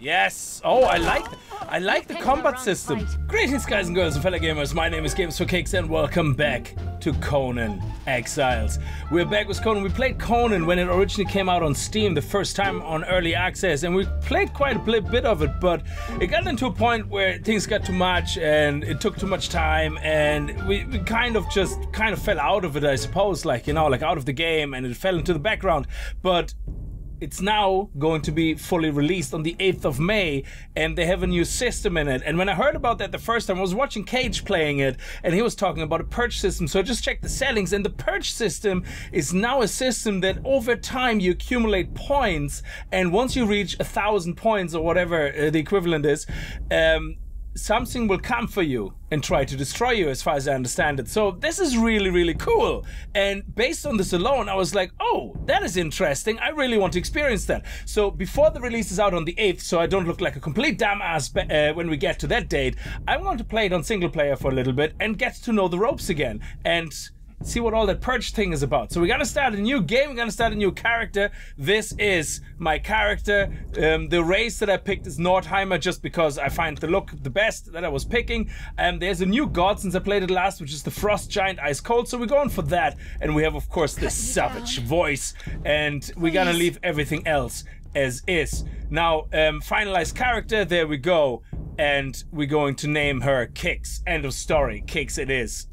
Yes. Oh, I like I like the combat system. Greetings, guys and girls and fellow gamers. My name is Games4Kickz and welcome back to Conan Exiles. We're back with Conan. We played Conan when it originally came out on Steam the first time on early access, and we played quite a bit of it. But it got into a point where things got too much, and it took too much time, and we, we kind of just kind of fell out of it, I suppose. Like you know, like out of the game, and it fell into the background. But it's now going to be fully released on the 8th of May, and they have a new system in it. And when I heard about that the first time, I was watching Cage playing it, and he was talking about a purge system. So I just checked the settings, and the purge system is now a system that over time you accumulate points, and once you reach a thousand points or whatever uh, the equivalent is, um, something will come for you and try to destroy you, as far as I understand it. So this is really, really cool. And based on this alone, I was like, oh, that is interesting. I really want to experience that. So before the release is out on the 8th, so I don't look like a complete dumbass uh, when we get to that date, I want to play it on single player for a little bit and get to know the ropes again. And see what all that purge thing is about. So we're gonna start a new game, we're gonna start a new character. This is my character. Um, the race that I picked is Nordheimer just because I find the look the best that I was picking. Um, there's a new god since I played it last, which is the Frost Giant Ice Cold. So we're going for that. And we have, of course, the savage voice. And we're gonna leave everything else as is. Now, um, finalized character, there we go. And we're going to name her Kicks. End of story. Kicks it is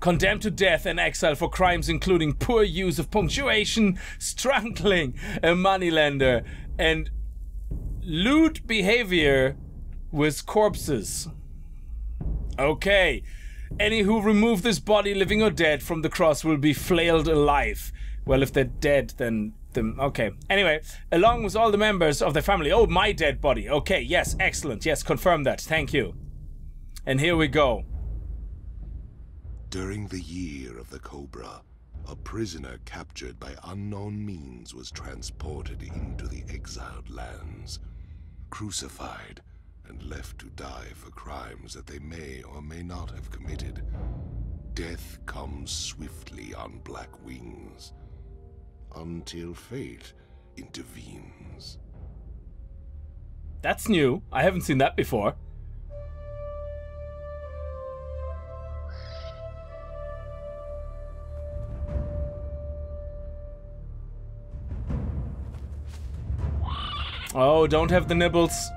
condemned to death and exile for crimes including poor use of punctuation, strangling a moneylender, and lewd behavior with corpses. Okay. Any who remove this body, living or dead, from the cross will be flailed alive. Well, if they're dead, then them. Okay. Anyway, along with all the members of the family. Oh, my dead body. Okay. Yes. Excellent. Yes. Confirm that. Thank you. And here we go. During the year of the Cobra, a prisoner captured by unknown means was transported into the exiled lands, crucified, and left to die for crimes that they may or may not have committed. Death comes swiftly on black wings, until fate intervenes. That's new. I haven't seen that before. Oh, don't have the nibbles.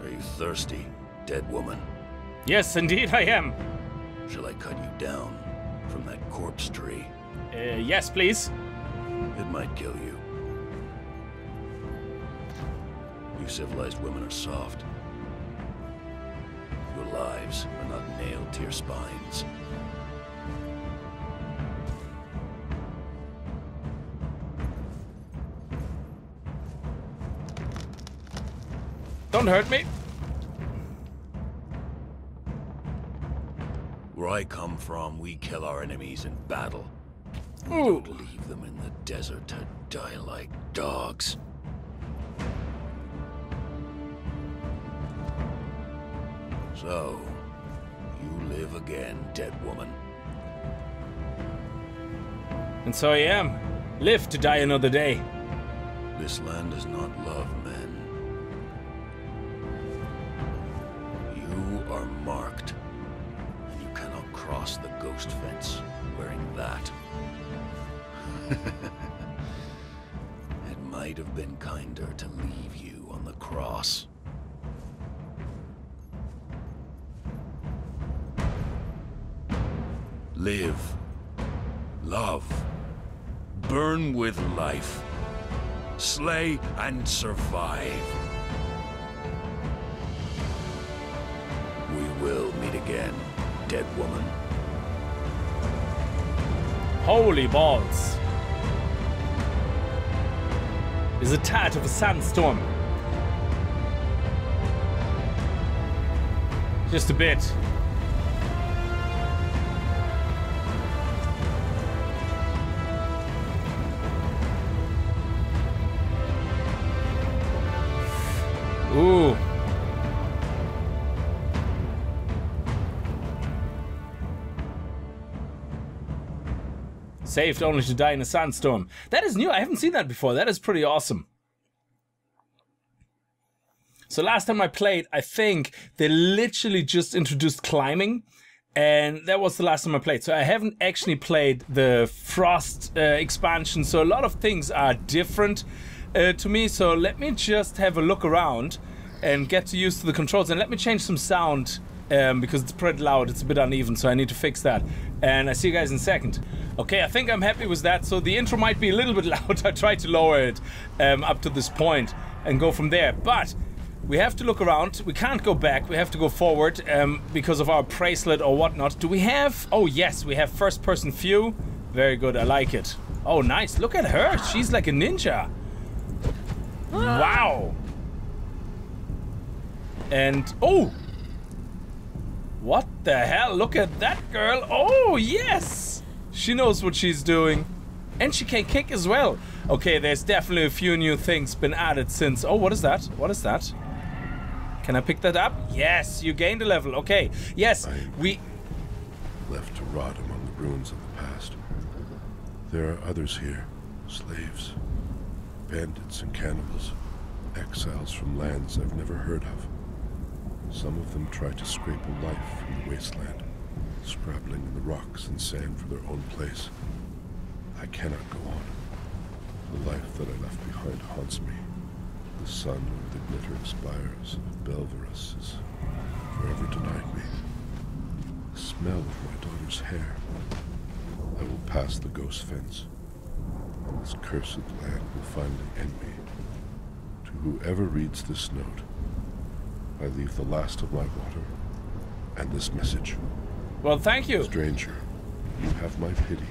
Are you thirsty, dead woman? Yes, indeed I am. Shall I cut you down? From that corpse tree? Uh, yes, please. It might kill you. You civilized women are soft. Your lives are not nailed to your spines. Don't hurt me. I come from, we kill our enemies in battle. We Ooh. don't leave them in the desert to die like dogs. So, you live again, dead woman. And so I am. Live to die another day. This land does not love ghost fence wearing that. it might have been kinder to leave you on the cross. Live. Love. Burn with life. Slay and survive. We will meet again, dead woman. Holy balls. Is a tad of a sandstorm. Just a bit. Saved only to die in a sandstorm. That is new. I haven't seen that before. That is pretty awesome. So last time I played, I think they literally just introduced climbing. And that was the last time I played. So I haven't actually played the Frost uh, expansion. So a lot of things are different uh, to me. So let me just have a look around and get used to the controls. And let me change some sound um, because it's pretty loud. It's a bit uneven, so I need to fix that. And I see you guys in a second. Okay, I think I'm happy with that. So the intro might be a little bit loud. I tried to lower it um, up to this point and go from there. But we have to look around. We can't go back. We have to go forward um, because of our bracelet or whatnot. Do we have... Oh, yes, we have first-person view. Very good. I like it. Oh, nice. Look at her. She's like a ninja. Wow. And... Oh! What the hell? Look at that girl. Oh, yes! She knows what she's doing. And she can kick as well. Okay, there's definitely a few new things been added since... Oh, what is that? What is that? Can I pick that up? Yes, you gained a level. Okay. Yes, we... Left to rot among the ruins of the past. There are others here. Slaves. Bandits and cannibals. Exiles from lands I've never heard of. Some of them try to scrape a life from the wasteland, scrabbling in the rocks and sand for their own place. I cannot go on. The life that I left behind haunts me. The sun over the glittering spires of Belverus is forever denied me. The smell of my daughter's hair. I will pass the ghost fence, and this cursed land will finally end me. To whoever reads this note, I leave the last of my water and this message. Well, thank you. Stranger, you have my pity.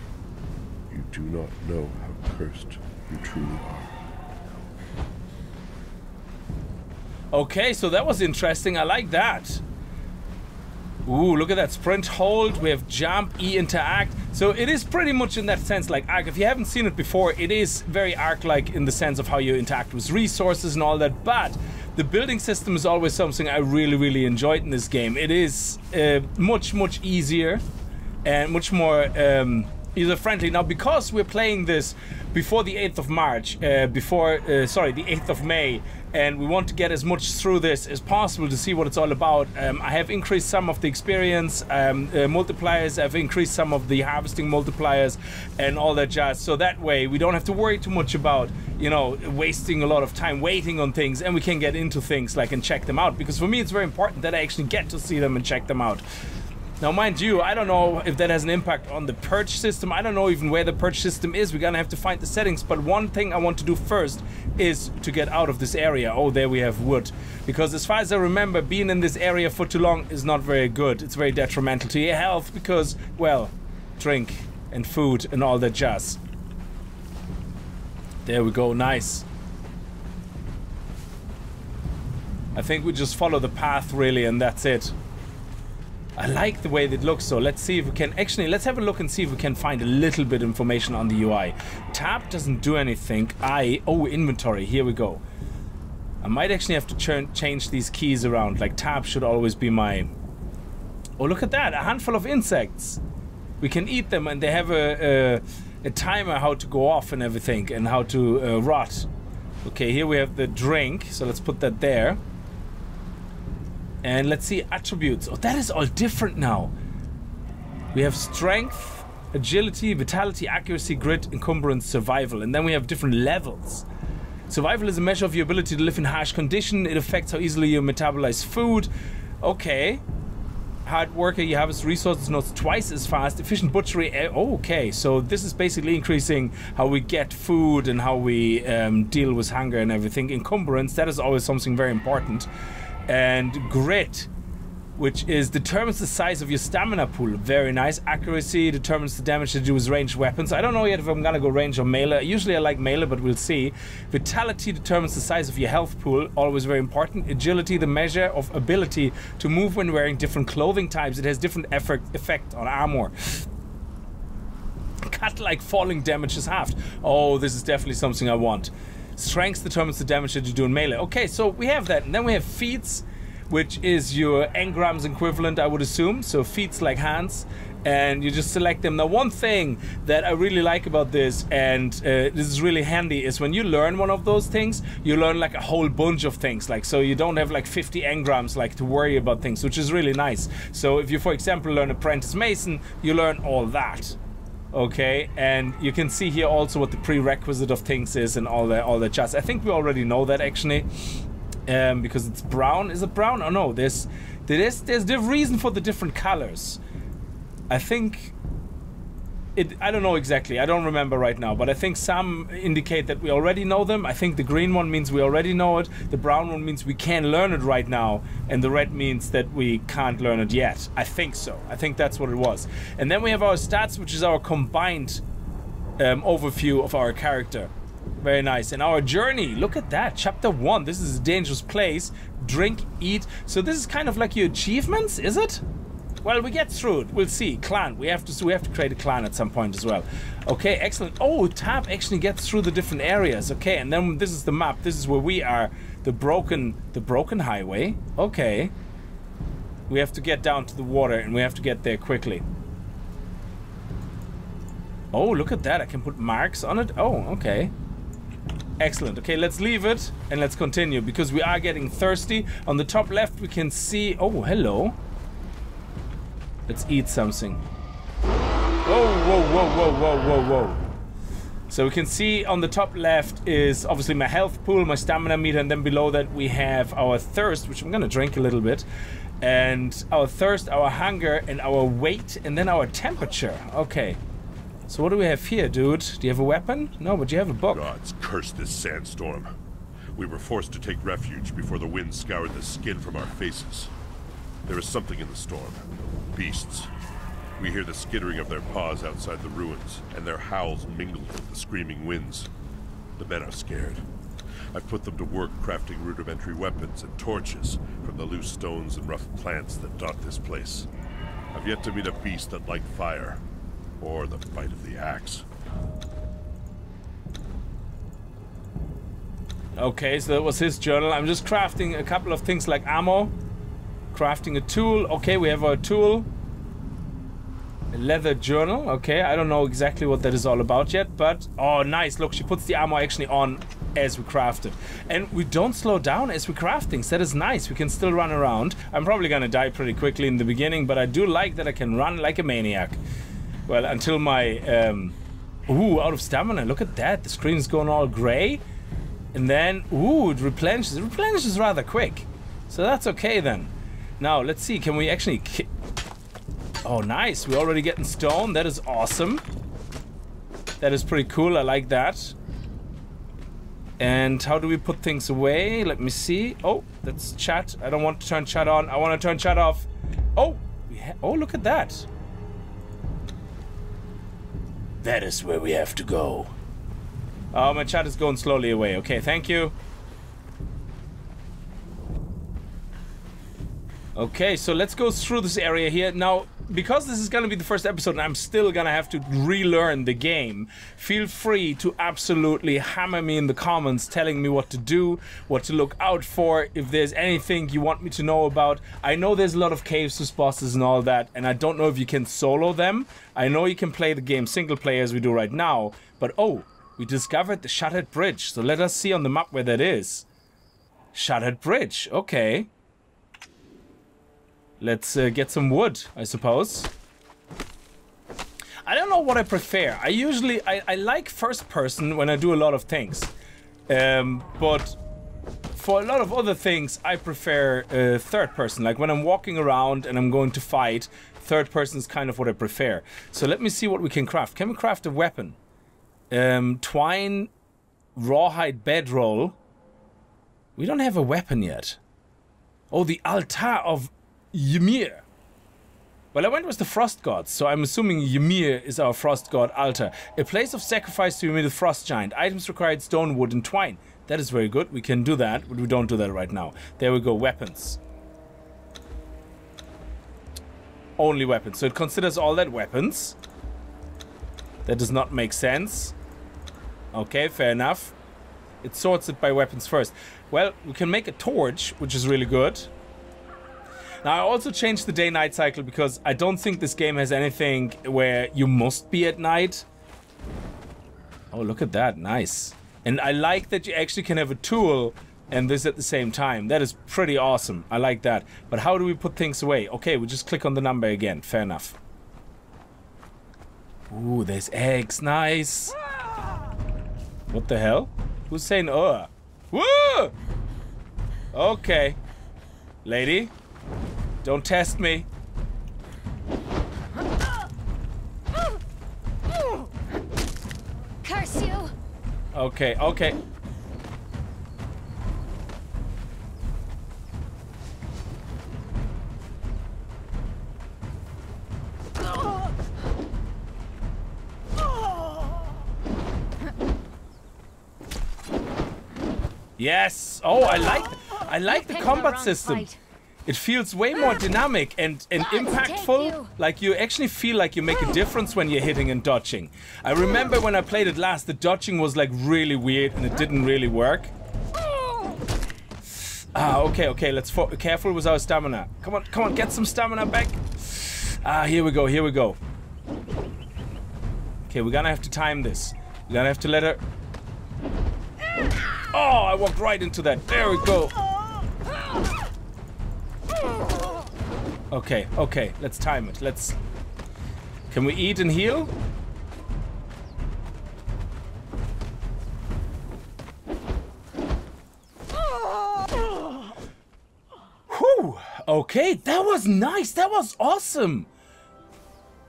You do not know how cursed you truly are. Okay, so that was interesting. I like that. Ooh, look at that. Sprint hold. We have jump, E interact. So it is pretty much in that sense like Ark. If you haven't seen it before, it is very Ark-like in the sense of how you interact with resources and all that. But the building system is always something I really, really enjoyed in this game. It is uh, much, much easier and much more um, user-friendly. Now, because we're playing this before the 8th of March, uh, before, uh, sorry, the 8th of May, and we want to get as much through this as possible to see what it's all about. Um, I have increased some of the experience um, uh, multipliers, I've increased some of the harvesting multipliers and all that jazz. So that way we don't have to worry too much about, you know, wasting a lot of time waiting on things and we can get into things like and check them out. Because for me it's very important that I actually get to see them and check them out. Now, mind you, I don't know if that has an impact on the purge system. I don't know even where the purge system is. We're gonna have to find the settings. But one thing I want to do first is to get out of this area. Oh, there we have wood. Because as far as I remember, being in this area for too long is not very good. It's very detrimental to your health because, well, drink and food and all that jazz. There we go, nice. I think we just follow the path really and that's it. I like the way it looks, so let's see if we can... Actually, let's have a look and see if we can find a little bit information on the UI. Tab doesn't do anything. I... Oh, inventory. Here we go. I might actually have to turn, change these keys around. Like, tab should always be my... Oh, look at that. A handful of insects. We can eat them, and they have a, a, a timer how to go off and everything, and how to uh, rot. Okay, here we have the drink, so let's put that there. And let's see attributes. Oh, that is all different now. We have strength, agility, vitality, accuracy, grit, encumbrance, survival. And then we have different levels. Survival is a measure of your ability to live in harsh condition. It affects how easily you metabolize food. Okay. Hard worker, you harvest resources not twice as fast. Efficient butchery. Eh, oh, okay, so this is basically increasing how we get food and how we um, deal with hunger and everything. Encumbrance, that is always something very important and grit which is determines the size of your stamina pool. Very nice. Accuracy determines the damage to do with ranged weapons. I don't know yet if I'm gonna go range or melee. Usually I like melee, but we'll see. Vitality determines the size of your health pool. Always very important. Agility, the measure of ability to move when wearing different clothing types. It has different effect, effect on armor. Cut like falling damage is halved. Oh, this is definitely something I want. Strength determines the damage that you do in melee. Okay, so we have that. And then we have feats, which is your engrams equivalent, I would assume. So feats like hands and you just select them. Now, one thing that I really like about this, and uh, this is really handy, is when you learn one of those things, you learn like a whole bunch of things. Like, so you don't have like 50 engrams like to worry about things, which is really nice. So if you, for example, learn Apprentice Mason, you learn all that. Okay, and you can see here also what the prerequisite of things is and all that, all that jazz. I think we already know that actually, um, because it's brown. Is it brown? Oh no, there's there's there's the reason for the different colors. I think it I don't know exactly. I don't remember right now, but I think some indicate that we already know them. I think the green one means we already know it. The brown one means we can learn it right now, and the red means that we can't learn it yet. I think so. I think that's what it was. And then we have our stats, which is our combined um, overview of our character. Very nice. And our journey, look at that. Chapter 1. This is a dangerous place. Drink, eat. So this is kind of like your achievements, is it? Well, we get through it. We'll see. Clan. We have to we have to create a clan at some point as well. Okay, excellent. Oh, tab actually gets through the different areas. Okay, and then this is the map. This is where we are. The broken the broken highway. Okay. We have to get down to the water and we have to get there quickly. Oh, look at that. I can put marks on it. Oh, okay. Excellent. Okay, let's leave it and let's continue because we are getting thirsty. On the top left, we can see... Oh, hello. Let's eat something. Whoa, whoa, whoa, whoa, whoa, whoa, whoa. So we can see on the top left is obviously my health pool, my stamina meter, and then below that we have our thirst, which I'm gonna drink a little bit. And our thirst, our hunger, and our weight, and then our temperature. Okay. So what do we have here, dude? Do you have a weapon? No, but you have a book. Gods curse this sandstorm. We were forced to take refuge before the wind scoured the skin from our faces. There is something in the storm. Beasts. We hear the skittering of their paws outside the ruins, and their howls mingled with the screaming winds. The men are scared. I've put them to work crafting rudimentary weapons and torches from the loose stones and rough plants that dot this place. I've yet to meet a beast that liked fire, or the bite of the axe. Okay, so that was his journal. I'm just crafting a couple of things like ammo Crafting a tool. Okay, we have our tool. A leather journal. Okay, I don't know exactly what that is all about yet, but... Oh, nice. Look, she puts the armor actually on as we craft it. And we don't slow down as we craft things. That is nice. We can still run around. I'm probably gonna die pretty quickly in the beginning, but I do like that I can run like a maniac. Well, until my... Um, ooh, out of stamina. Look at that. The screen is going all gray. And then, ooh, it replenishes. It replenishes rather quick. So that's okay then. Now, let's see. Can we actually... Oh, nice. We're already getting stone. That is awesome. That is pretty cool. I like that. And how do we put things away? Let me see. Oh, that's chat. I don't want to turn chat on. I want to turn chat off. Oh, oh, look at that. That is where we have to go. Oh, my chat is going slowly away. Okay, thank you. Okay, so let's go through this area here. Now, because this is going to be the first episode and I'm still going to have to relearn the game, feel free to absolutely hammer me in the comments telling me what to do, what to look out for, if there's anything you want me to know about. I know there's a lot of caves with bosses and all that, and I don't know if you can solo them. I know you can play the game single player as we do right now, but oh, we discovered the Shattered Bridge, so let us see on the map where that is. Shattered Bridge, okay. Let's uh, get some wood, I suppose. I don't know what I prefer. I usually, I, I like first person when I do a lot of things. Um, but for a lot of other things, I prefer uh, third person. Like when I'm walking around and I'm going to fight, third person is kind of what I prefer. So let me see what we can craft. Can we craft a weapon? Um, twine, rawhide bedroll. We don't have a weapon yet. Oh, the altar of Ymir. Well, I went with the Frost Gods, so I'm assuming Ymir is our Frost God altar. A place of sacrifice to Ymir the Frost Giant. Items required stone, wood, and twine. That is very good. We can do that, but we don't do that right now. There we go. Weapons. Only weapons. So it considers all that weapons. That does not make sense. Okay, fair enough. It sorts it by weapons first. Well, we can make a torch, which is really good. Now, I also changed the day-night cycle because I don't think this game has anything where you must be at night. Oh, look at that. Nice. And I like that you actually can have a tool and this at the same time. That is pretty awesome. I like that. But how do we put things away? Okay, we just click on the number again. Fair enough. Ooh, there's eggs. Nice. What the hell? Who's saying uh? Woo! Okay. Lady, don't test me. Curse you! Okay, okay. Yes. Oh, I like I like the combat wrong system. fight. It feels way more dynamic and, and impactful. Like you actually feel like you make a difference when you're hitting and dodging. I remember when I played it last, the dodging was like really weird and it didn't really work. Ah, okay, okay. Let's careful with our stamina. Come on, come on, get some stamina back. Ah, here we go, here we go. Okay, we're gonna have to time this. We're gonna have to let her. Oh, I walked right into that. There we go. Okay, okay, let's time it. Let's. Can we eat and heal? Whew. Okay, that was nice. That was awesome.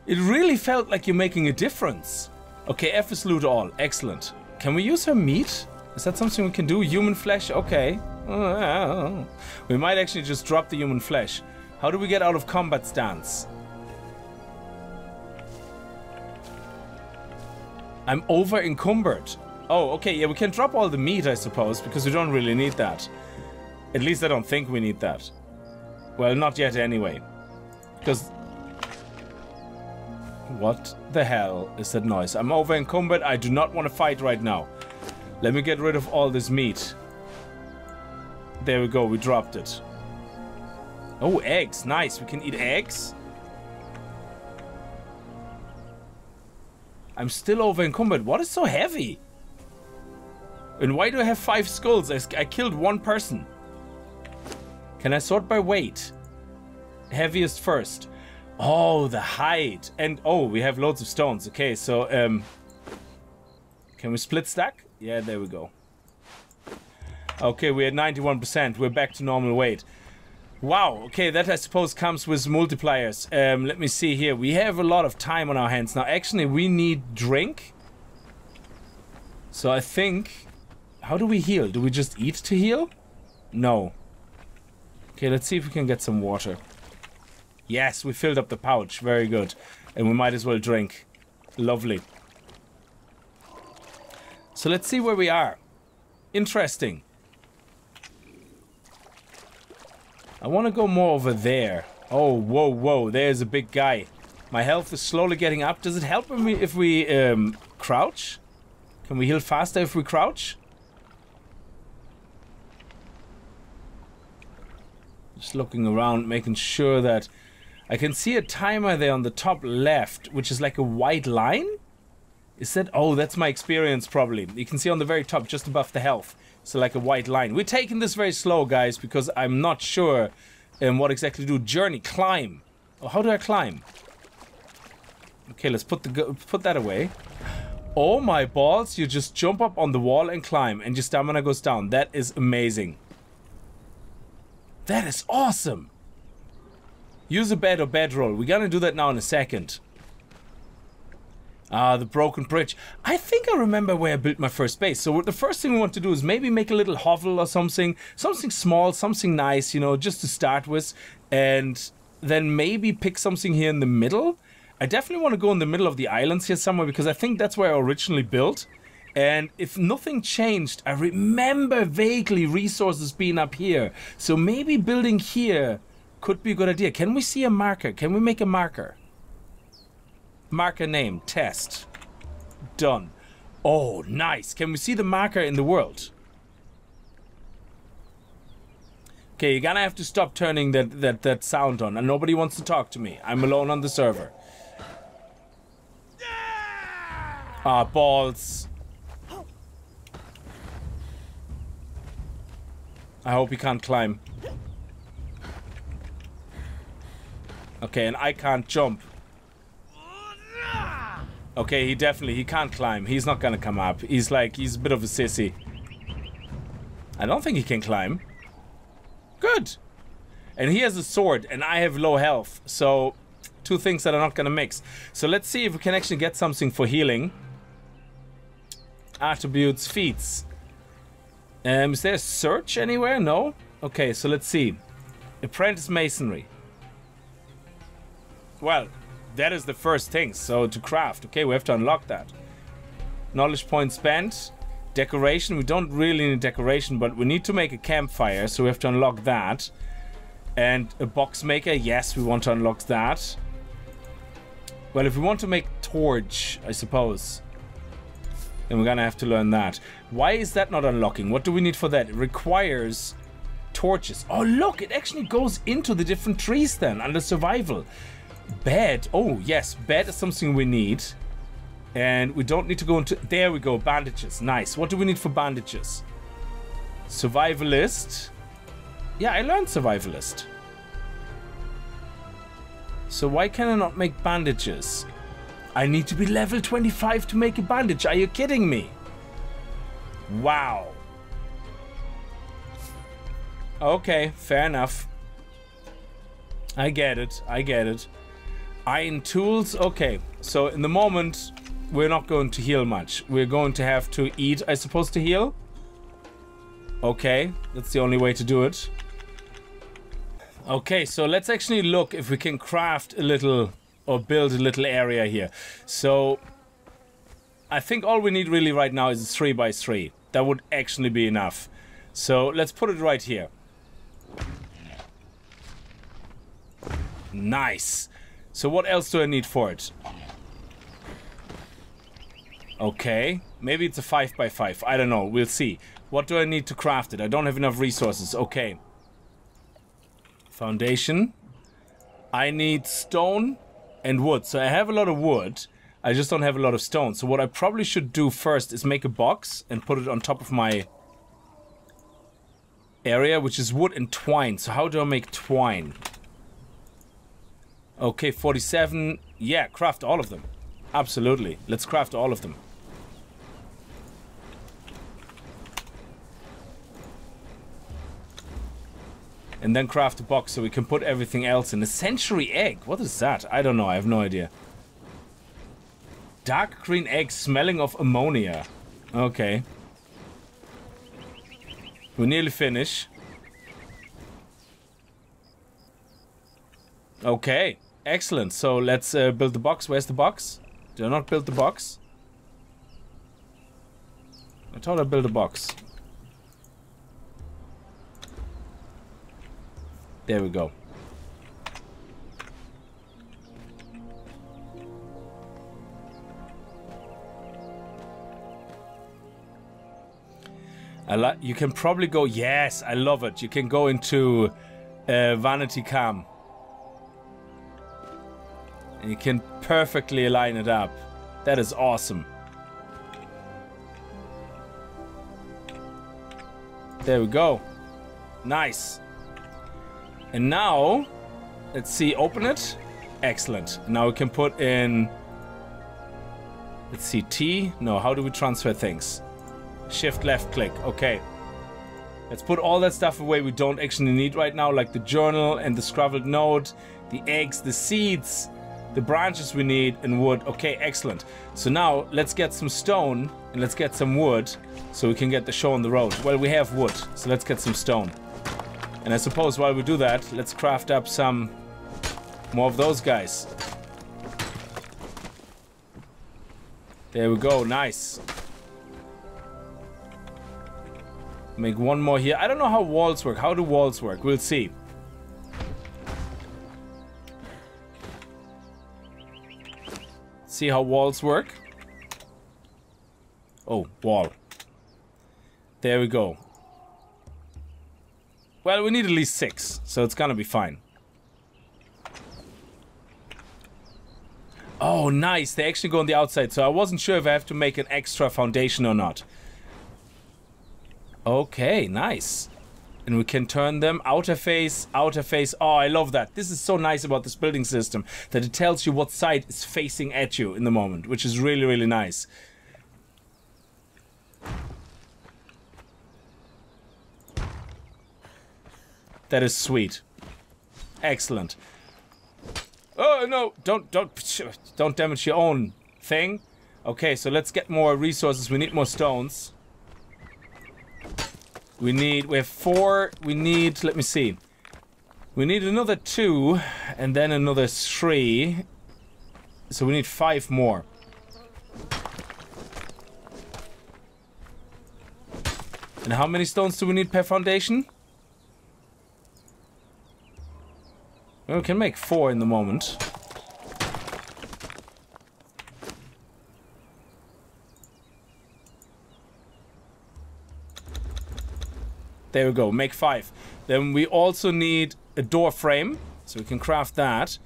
It really felt like you're making a difference. Okay, F is loot all. Excellent. Can we use her meat? Is that something we can do? Human flesh? Okay. We might actually just drop the human flesh. How do we get out of combat stance? I'm over encumbered. Oh, okay, yeah, we can drop all the meat, I suppose, because we don't really need that. At least I don't think we need that. Well, not yet anyway. Because... What the hell is that noise? I'm over encumbered. I do not want to fight right now. Let me get rid of all this meat. There we go, we dropped it. Oh, eggs. Nice. We can eat eggs. I'm still over. What is so heavy? And why do I have five skulls? I, I killed one person. Can I sort by weight? Heaviest first. Oh, the height. And oh, we have loads of stones. Okay, so um can we split stack? Yeah, there we go. Okay, we're at 91%. We're back to normal weight. Wow, okay, that I suppose comes with multipliers. Um, let me see here. We have a lot of time on our hands. Now, actually, we need drink. So I think... How do we heal? Do we just eat to heal? No. Okay, let's see if we can get some water. Yes, we filled up the pouch. Very good. And we might as well drink. Lovely. So let's see where we are. Interesting. I want to go more over there. Oh, whoa, whoa. There's a big guy. My health is slowly getting up. Does it help we, if we um, crouch? Can we heal faster if we crouch? Just looking around, making sure that... I can see a timer there on the top left, which is like a white line. Is that... Oh, that's my experience, probably. You can see on the very top, just above the health. So like a white line. We're taking this very slow, guys, because I'm not sure um, what exactly to do. Journey, climb. Oh, how do I climb? Okay, let's put the put that away. Oh my balls! You just jump up on the wall and climb, and your stamina goes down. That is amazing. That is awesome. Use a bed or bedroll. We're gonna do that now in a second. Ah, the broken bridge. I think I remember where I built my first base. So the first thing we want to do is maybe make a little hovel or something. Something small, something nice, you know, just to start with. And then maybe pick something here in the middle. I definitely want to go in the middle of the islands here somewhere because I think that's where I originally built. And if nothing changed, I remember vaguely resources being up here. So maybe building here could be a good idea. Can we see a marker? Can we make a marker? Marker name, test. Done. Oh, nice. Can we see the marker in the world? Okay, you're gonna have to stop turning that, that, that sound on. And nobody wants to talk to me. I'm alone on the server. Ah, balls. I hope he can't climb. Okay, and I can't jump. Okay, he definitely, he can't climb. He's not gonna come up. He's like, he's a bit of a sissy. I don't think he can climb. Good. And he has a sword, and I have low health. So, two things that are not gonna mix. So let's see if we can actually get something for healing. Attributes, feats. Um, is there a search anywhere? No? Okay, so let's see. Apprentice Masonry. Well, that is the first thing. So to craft, okay, we have to unlock that. Knowledge point spent. Decoration, we don't really need decoration, but we need to make a campfire, so we have to unlock that. And a box maker, yes, we want to unlock that. Well, if we want to make torch, I suppose, then we're gonna have to learn that. Why is that not unlocking? What do we need for that? It requires torches. Oh, look, it actually goes into the different trees then, under survival. Bed. Oh, yes, bed is something we need. And we don't need to go into... There we go, bandages. Nice. What do we need for bandages? Survivalist. Yeah, I learned survivalist. So why can I not make bandages? I need to be level 25 to make a bandage. Are you kidding me? Wow. Okay, fair enough. I get it. I get it. Iron tools. Okay, so in the moment, we're not going to heal much. We're going to have to eat, I suppose, to heal. Okay, that's the only way to do it. Okay, so let's actually look if we can craft a little or build a little area here. So I think all we need really right now is a 3 by 3 That would actually be enough. So let's put it right here. Nice. So what else do I need for it? Okay, maybe it's a 5 by 5 I don't know, we'll see. What do I need to craft it? I don't have enough resources. Okay. Foundation. I need stone and wood. So I have a lot of wood. I just don't have a lot of stone. So what I probably should do first is make a box and put it on top of my area, which is wood and twine. So how do I make twine? Okay, 47. Yeah, craft all of them. Absolutely. Let's craft all of them. And then craft a box so we can put everything else in. A century egg? What is that? I don't know. I have no idea. Dark green egg smelling of ammonia. Okay. We're nearly finished. Okay. Excellent. So let's uh, build the box. Where's the box? Did I not build the box? I thought I built a box. There we go. I like. You can probably go. Yes, I love it. You can go into uh, Vanity Cam, and you can perfectly line it up. That is awesome. There we go. Nice. And now, let's see, open it. Excellent. Now we can put in, let's see, T. No, how do we transfer things? Shift left click. Okay. Let's put all that stuff away we don't actually need right now, like the journal and the scravelled note, the eggs, the seeds, the branches we need, and wood. Okay, excellent. So now let's get some stone and let's get some wood so we can get the show on the road. Well, we have wood, so let's get some stone. And I suppose while we do that, let's craft up some more of those guys. There we go, nice. Make one more here. I don't know how walls work. How do walls work? We'll see. See how walls work? Oh, wall. There we go. Well, we need at least six, so it's gonna be fine. Oh, nice. They actually go on the outside, so I wasn't sure if I have to make an extra foundation or not. Okay, nice. And we can turn them outer face, outer face. Oh, I love that. This is so nice about this building system, that it tells you what side is facing at you in the moment, which is really, really nice. That is sweet. Excellent. Oh no! Don't don't don't damage your own thing. Okay, so let's get more resources. We need more stones. We need we have four. We need let me see. We need another two, and then another three. So we need five more. And how many stones do we need per foundation? We can make four in the moment. There we go, make five. Then we also need a door frame, so we can craft that.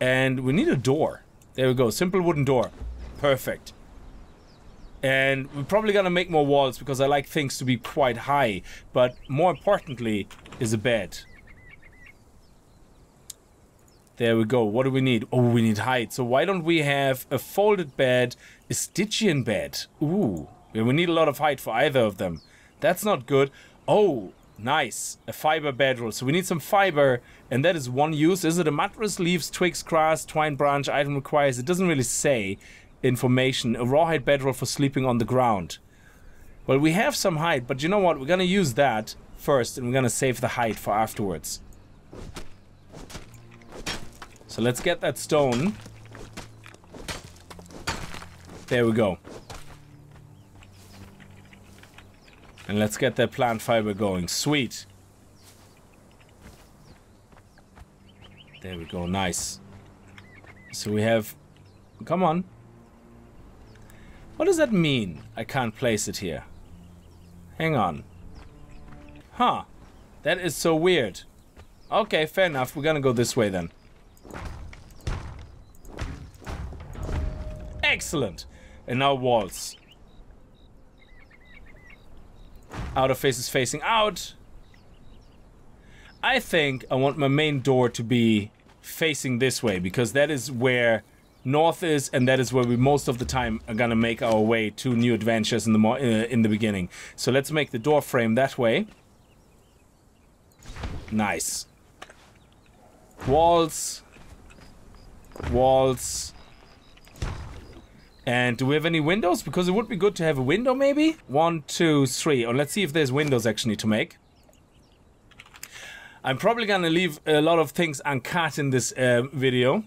And we need a door. There we go, simple wooden door. Perfect. And we're probably gonna make more walls because I like things to be quite high. But more importantly is a bed. There we go. What do we need? Oh, we need hide. So why don't we have a folded bed, a Stygian bed? Ooh, we need a lot of hide for either of them. That's not good. Oh, nice. A fiber bedroll. So we need some fiber, and that is one use. Is it a mattress, leaves, twigs, grass, twine branch, item requires? It doesn't really say information. A rawhide bedroll for sleeping on the ground. Well, we have some hide, but you know what? We're gonna use that first, and we're gonna save the hide for afterwards. So let's get that stone. There we go. And let's get that plant fiber going. Sweet. There we go. Nice. So we have... Come on. What does that mean? I can't place it here. Hang on. Huh. That is so weird. Okay, fair enough. We're gonna go this way then. Excellent. And now walls. Outer face is facing out. I think I want my main door to be facing this way because that is where north is and that is where we most of the time are gonna make our way to new adventures in the uh, in the beginning. So let's make the door frame that way. Nice. Walls. Walls. And do we have any windows? Because it would be good to have a window, maybe? One, two, three. Or oh, let's see if there's windows actually to make. I'm probably gonna leave a lot of things uncut in this uh, video.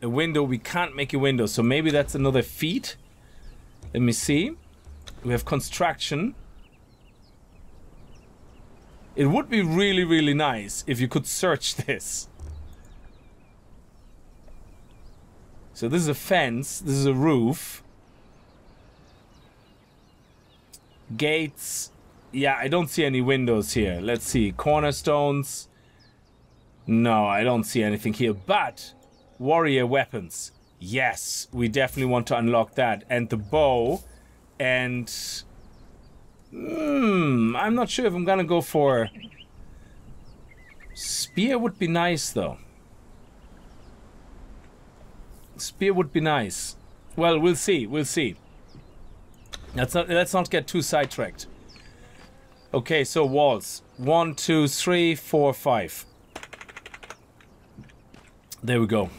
A window, we can't make a window, so maybe that's another feat. Let me see. We have construction. It would be really, really nice if you could search this. So this is a fence, this is a roof. Gates. Yeah, I don't see any windows here. Let's see. Cornerstones. No, I don't see anything here. But warrior weapons. Yes, we definitely want to unlock that. And the bow. And... Hmm, I'm not sure if I'm gonna go for... Spear would be nice, though. Spear would be nice. Well, we'll see. We'll see. Let's not, let's not get too sidetracked. Okay, so walls. One, two, three, four, five. There we go.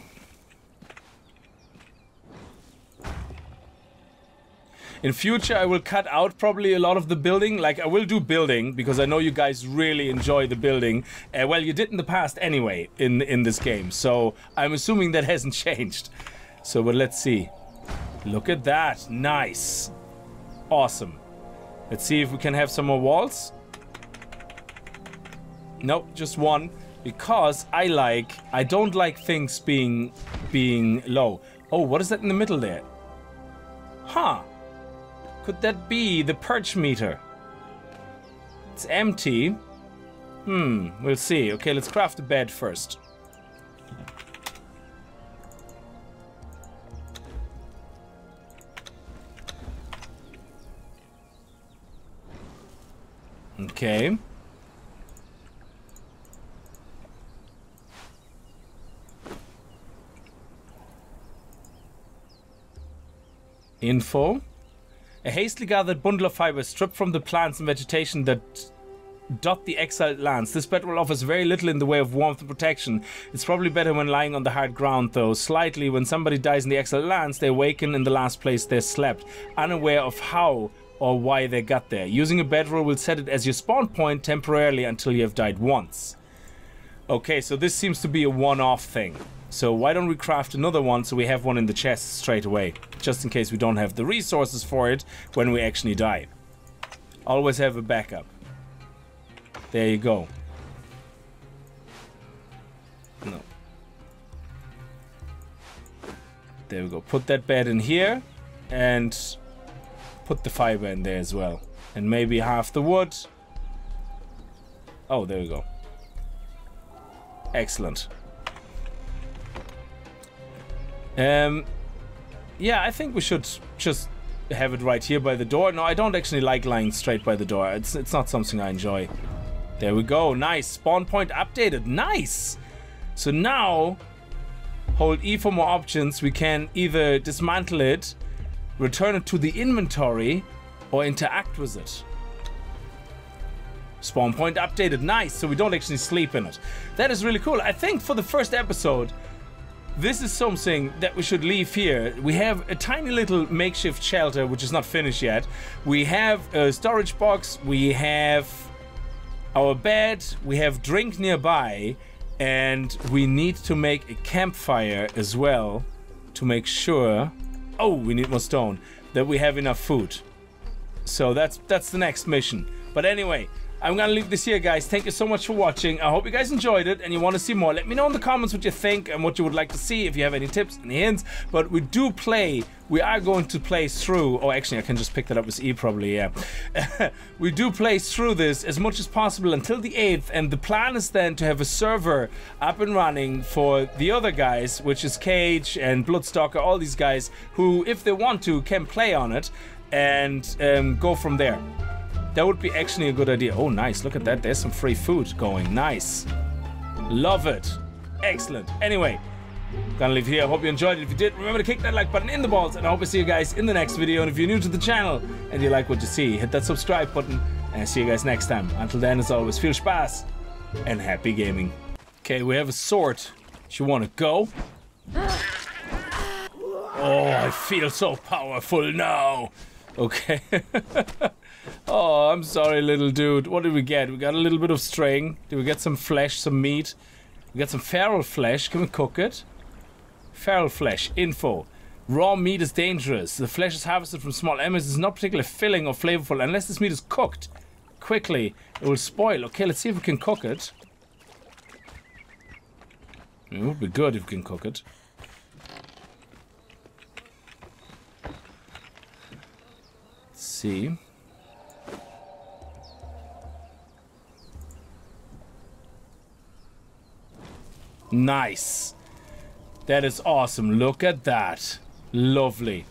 In future, I will cut out probably a lot of the building. Like, I will do building, because I know you guys really enjoy the building. Uh, well, you did in the past anyway, in, in this game. So, I'm assuming that hasn't changed. So, but let's see. Look at that. Nice. Awesome. Let's see if we can have some more walls. Nope, just one. Because I like... I don't like things being... being low. Oh, what is that in the middle there? Huh. Could that be the purge meter? It's empty. Hmm, we'll see. Okay, let's craft a bed first. Okay. Info. A hastily gathered bundle of fibers stripped from the plants and vegetation that dot the exiled lands. This bedroll offers very little in the way of warmth and protection. It's probably better when lying on the hard ground, though. Slightly, when somebody dies in the exiled lands, they awaken in the last place they slept, unaware of how or why they got there. Using a bedroll will set it as your spawn point temporarily until you have died once. Okay, so this seems to be a one-off thing. So why don't we craft another one so we have one in the chest straight away, just in case we don't have the resources for it when we actually die. Always have a backup. There you go. No. There we go. Put that bed in here and put the fiber in there as well. And maybe half the wood. Oh, there we go. Excellent. Um, yeah, I think we should just have it right here by the door. No, I don't actually like lying straight by the door. It's it's not something I enjoy. There we go. Nice. Spawn point updated. Nice. So now, hold E for more options. We can either dismantle it, return it to the inventory, or interact with it. Spawn point updated. Nice. So we don't actually sleep in it. That is really cool. I think for the first episode, this is something that we should leave here. We have a tiny little makeshift shelter, which is not finished yet. We have a storage box. We have our bed. We have drink nearby. And we need to make a campfire as well to make sure... Oh, we need more stone. That we have enough food. So that's that's the next mission. But anyway, I'm gonna leave this here, guys. Thank you so much for watching. I hope you guys enjoyed it and you want to see more. Let me know in the comments what you think and what you would like to see if you have any tips, any hints. But we do play, we are going to play through, oh, actually, I can just pick that up with E probably, yeah. we do play through this as much as possible until the 8th, and the plan is then to have a server up and running for the other guys, which is Cage and Bloodstalker, all these guys who, if they want to, can play on it and um, go from there. That would be actually a good idea. Oh, nice. Look at that. There's some free food going. Nice. Love it. Excellent. Anyway, gonna leave here. I hope you enjoyed it. If you did, remember to kick that like button in the balls. And I hope I see you guys in the next video. And if you're new to the channel and you like what you see, hit that subscribe button. And I'll see you guys next time. Until then, as always, Viel Spaß and happy gaming. Okay, we have a sword. Do you want to go? Oh, I feel so powerful now. Okay. Oh, I'm sorry, little dude. What did we get? We got a little bit of string. Did we get some flesh, some meat? We got some feral flesh. Can we cook it? Feral flesh. Info. Raw meat is dangerous. The flesh is harvested from small animals. It's not particularly filling or flavorful unless this meat is cooked quickly. It will spoil. Okay, let's see if we can cook it. It would be good if we can cook it. Let's see. Nice. That is awesome. Look at that. Lovely.